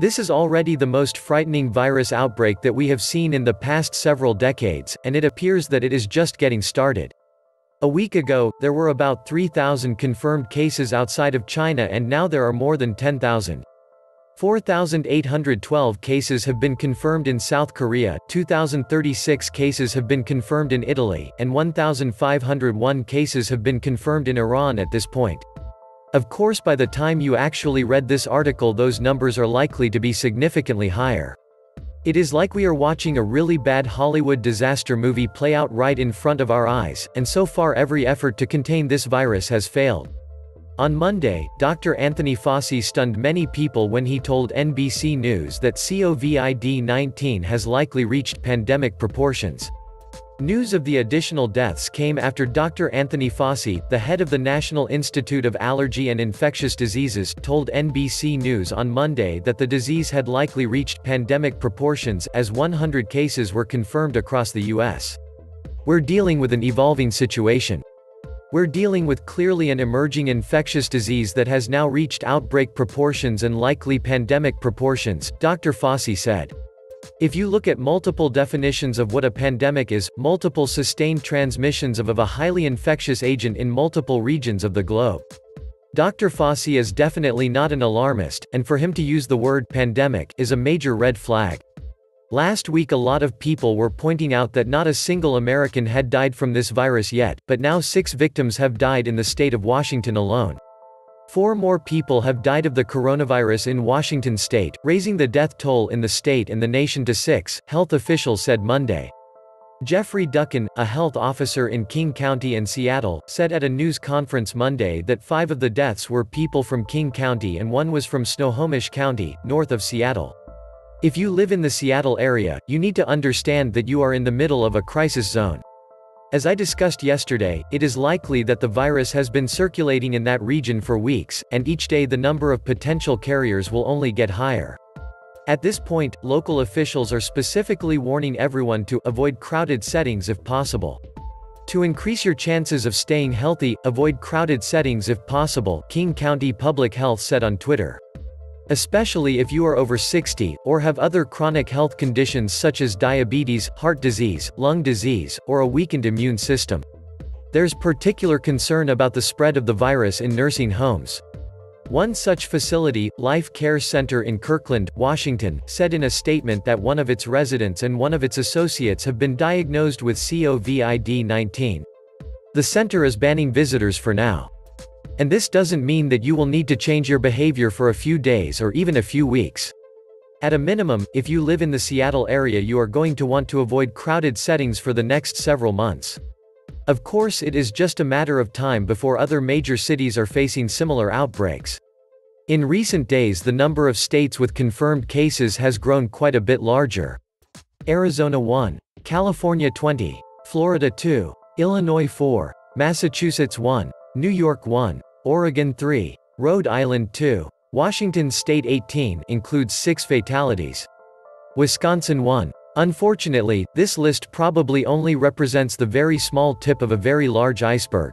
This is already the most frightening virus outbreak that we have seen in the past several decades, and it appears that it is just getting started. A week ago, there were about 3,000 confirmed cases outside of China and now there are more than 10,000. 4,812 cases have been confirmed in South Korea, 2,036 cases have been confirmed in Italy, and 1,501 cases have been confirmed in Iran at this point. Of course by the time you actually read this article those numbers are likely to be significantly higher. It is like we are watching a really bad Hollywood disaster movie play out right in front of our eyes, and so far every effort to contain this virus has failed. On Monday, Dr. Anthony Fauci stunned many people when he told NBC News that COVID-19 has likely reached pandemic proportions. News of the additional deaths came after Dr. Anthony Fauci, the head of the National Institute of Allergy and Infectious Diseases, told NBC News on Monday that the disease had likely reached pandemic proportions as 100 cases were confirmed across the U.S. We're dealing with an evolving situation. We're dealing with clearly an emerging infectious disease that has now reached outbreak proportions and likely pandemic proportions, Dr. Fauci said. If you look at multiple definitions of what a pandemic is, multiple sustained transmissions of, of a highly infectious agent in multiple regions of the globe. Dr. Fauci is definitely not an alarmist, and for him to use the word pandemic is a major red flag. Last week a lot of people were pointing out that not a single American had died from this virus yet, but now six victims have died in the state of Washington alone. Four more people have died of the coronavirus in Washington state, raising the death toll in the state and the nation to six, health officials said Monday. Jeffrey Duchin, a health officer in King County and Seattle, said at a news conference Monday that five of the deaths were people from King County and one was from Snohomish County, north of Seattle. If you live in the Seattle area, you need to understand that you are in the middle of a crisis zone. As I discussed yesterday, it is likely that the virus has been circulating in that region for weeks, and each day the number of potential carriers will only get higher. At this point, local officials are specifically warning everyone to avoid crowded settings if possible. To increase your chances of staying healthy, avoid crowded settings if possible, King County Public Health said on Twitter. Especially if you are over 60, or have other chronic health conditions such as diabetes, heart disease, lung disease, or a weakened immune system. There's particular concern about the spread of the virus in nursing homes. One such facility, Life Care Center in Kirkland, Washington, said in a statement that one of its residents and one of its associates have been diagnosed with COVID-19. The center is banning visitors for now. And this doesn't mean that you will need to change your behavior for a few days or even a few weeks. At a minimum, if you live in the Seattle area you are going to want to avoid crowded settings for the next several months. Of course it is just a matter of time before other major cities are facing similar outbreaks. In recent days the number of states with confirmed cases has grown quite a bit larger. Arizona 1. California 20. Florida 2. Illinois 4. Massachusetts 1. New York 1. Oregon 3. Rhode Island 2. Washington State 18 includes 6 fatalities. Wisconsin 1. Unfortunately, this list probably only represents the very small tip of a very large iceberg.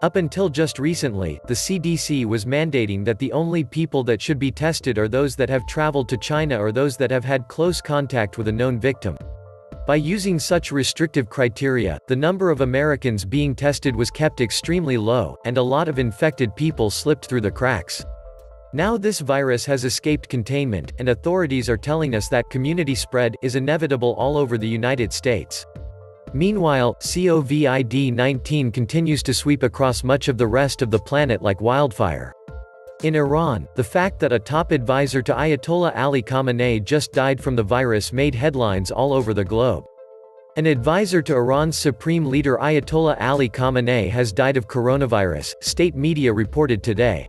Up until just recently, the CDC was mandating that the only people that should be tested are those that have traveled to China or those that have had close contact with a known victim. By using such restrictive criteria, the number of Americans being tested was kept extremely low, and a lot of infected people slipped through the cracks. Now this virus has escaped containment, and authorities are telling us that community spread is inevitable all over the United States. Meanwhile, COVID-19 continues to sweep across much of the rest of the planet like wildfire. In Iran, the fact that a top advisor to Ayatollah Ali Khamenei just died from the virus made headlines all over the globe. An advisor to Iran's supreme leader Ayatollah Ali Khamenei has died of coronavirus, state media reported today.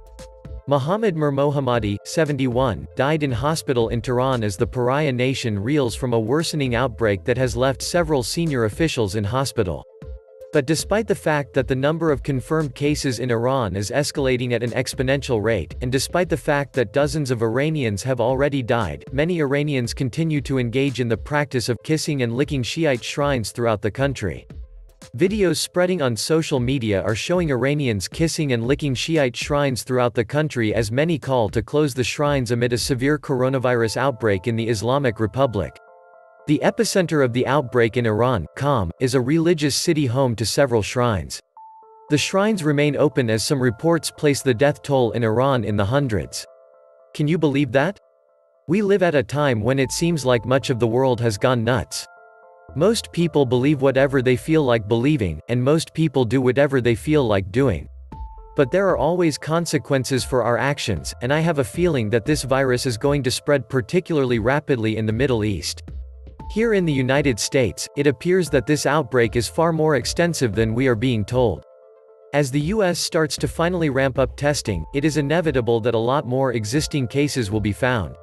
Mohammad Mirmohammadi, 71, died in hospital in Tehran as the pariah nation reels from a worsening outbreak that has left several senior officials in hospital. But despite the fact that the number of confirmed cases in Iran is escalating at an exponential rate, and despite the fact that dozens of Iranians have already died, many Iranians continue to engage in the practice of kissing and licking Shiite shrines throughout the country. Videos spreading on social media are showing Iranians kissing and licking Shiite shrines throughout the country as many call to close the shrines amid a severe coronavirus outbreak in the Islamic Republic. The epicenter of the outbreak in Iran, Qom, is a religious city home to several shrines. The shrines remain open as some reports place the death toll in Iran in the hundreds. Can you believe that? We live at a time when it seems like much of the world has gone nuts. Most people believe whatever they feel like believing, and most people do whatever they feel like doing. But there are always consequences for our actions, and I have a feeling that this virus is going to spread particularly rapidly in the Middle East. Here in the United States, it appears that this outbreak is far more extensive than we are being told. As the US starts to finally ramp up testing, it is inevitable that a lot more existing cases will be found.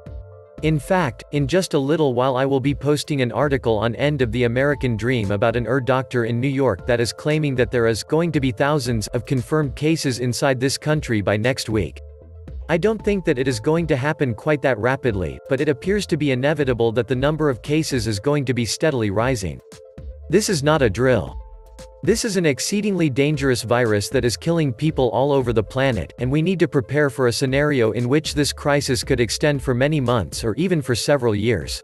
In fact, in just a little while I will be posting an article on End of the American Dream about an ER doctor in New York that is claiming that there is going to be thousands of confirmed cases inside this country by next week. I don't think that it is going to happen quite that rapidly, but it appears to be inevitable that the number of cases is going to be steadily rising. This is not a drill. This is an exceedingly dangerous virus that is killing people all over the planet, and we need to prepare for a scenario in which this crisis could extend for many months or even for several years.